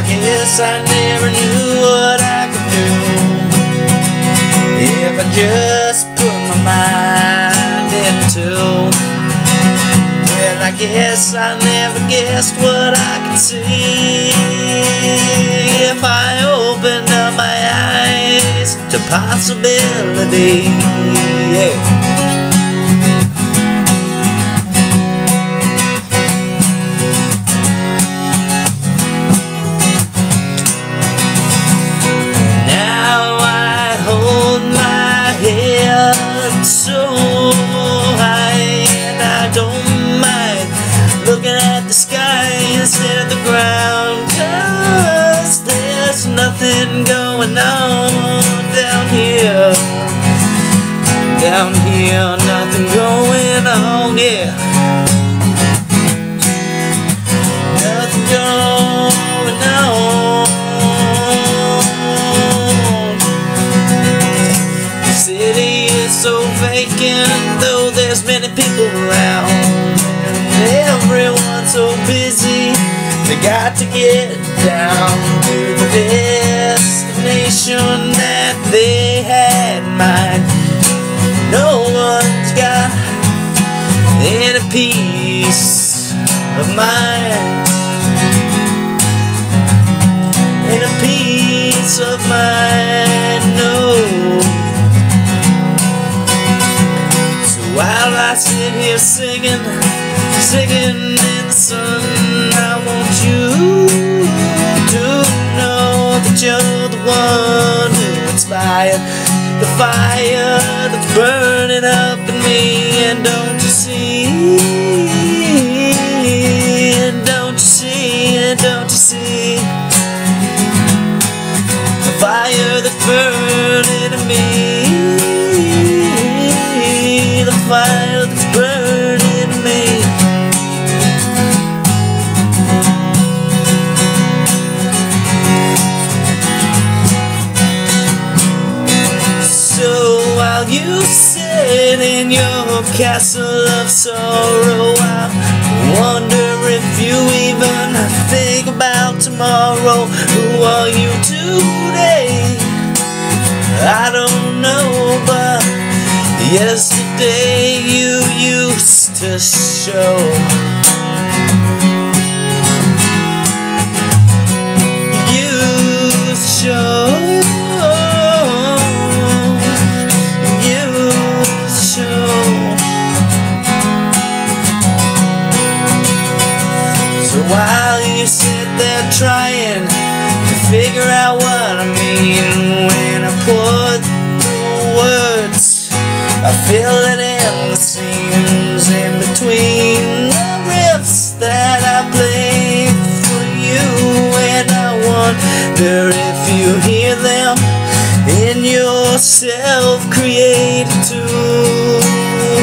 I guess I never knew what I could do if I just put my mind into. Well, I guess I never guessed what I could see if I opened up my eyes to possibility. Yeah. The sky instead of the ground. Cause there's nothing going on down here. Down here, nothing going on, yeah. Nothing going on. The city is so vacant, though there's many people around. They got to get down to the destination that they had in mind. No one's got any peace of mind. And a peace of mind, no. So while I sit here singing, singing in the sun, I want you to know that you're the one who inspired the fire that's burning up in me. And don't you see? And don't you see? And don't you see? The fire that's burning in me The fire while you sit in your castle of sorrow I wonder if you even think about tomorrow Who are you today? I don't know, but yesterday you used to show. There trying to figure out what I mean when I put the words, I fill it in the seams in between the riffs that I play for you, and I wonder if you hear them in your self-created tune.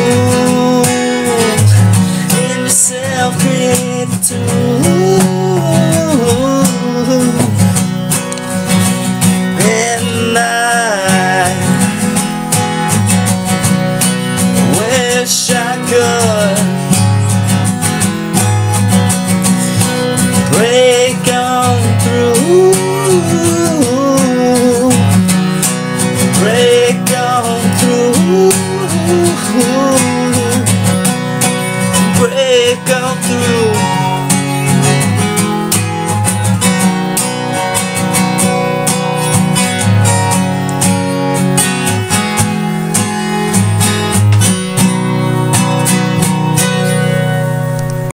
it go through.